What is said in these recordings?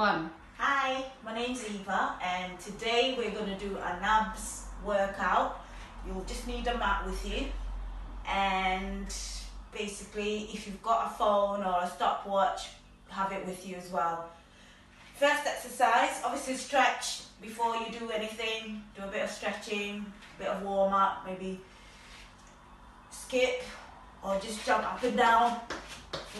One. Hi, my name's Eva, and today we're going to do an abs workout. You'll just need a mat with you, and basically, if you've got a phone or a stopwatch, have it with you as well. First exercise, obviously stretch before you do anything. Do a bit of stretching, a bit of warm up, maybe skip or just jump up and down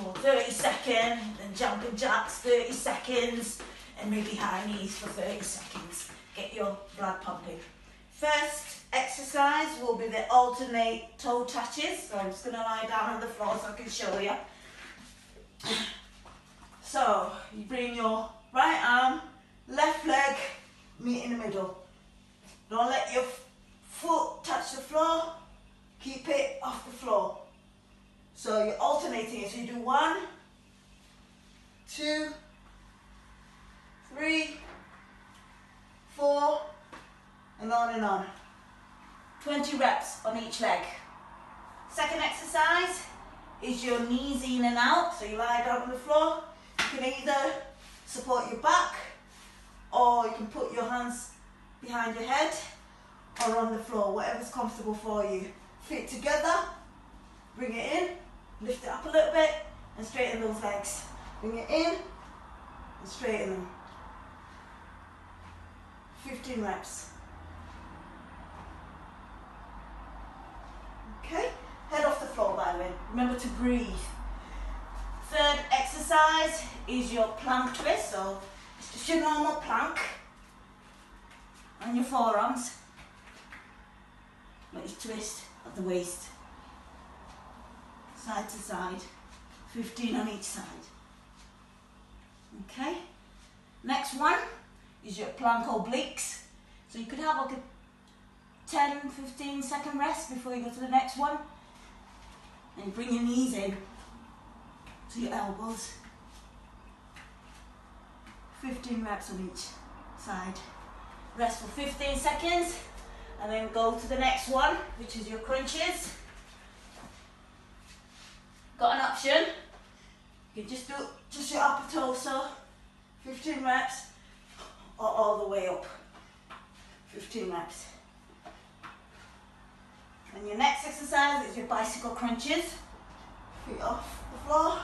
for 30 seconds, then jumping jacks 30 seconds, and maybe high knees for 30 seconds. Get your blood pumping. First exercise will be the alternate toe touches. So I'm just to lie down on the floor so I can show you. So you bring your right arm, left leg, meet in the middle. Don't let your foot touch the floor. Keep it off the floor. So you're alternating it. So you do one, two, three, four, and on and on. 20 reps on each leg. Second exercise is your knees in and out. So you lie down on the floor. You can either support your back or you can put your hands behind your head or on the floor, whatever's comfortable for you. Feet together, bring it in, lift it up a little bit and straighten those legs. Bring it in and straighten them. 15 reps. Okay, head off the floor by the way. Remember to breathe. Third exercise is your plank twist. So it's just your normal plank on your forearms. But you twist at the waist side to side, 15 on each side. Okay, next one is your plank obliques. So you could have like a 10, 15 second rest before you go to the next one. And bring your knees in to your elbows. 15 reps on each side. Rest for 15 seconds and then go to the next one, which is your crunches. Got an option. Just do just your upper torso, 15 reps, or all the way up, 15 reps. And your next exercise is your bicycle crunches. Feet off the floor,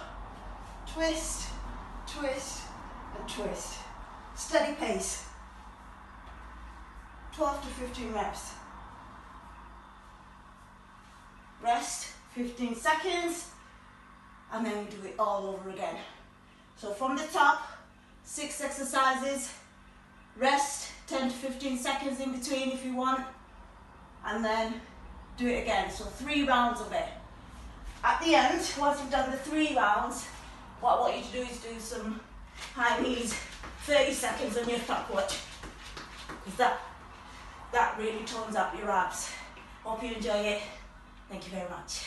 twist, twist, and twist. Steady pace. 12 to 15 reps. Rest, 15 seconds and then we do it all over again. So from the top, six exercises, rest 10 to 15 seconds in between if you want, and then do it again. So three rounds of it. At the end, once you've done the three rounds, what I want you to do is do some high knees, 30 seconds on your stopwatch, because that, that really tones up your abs. Hope you enjoy it. Thank you very much.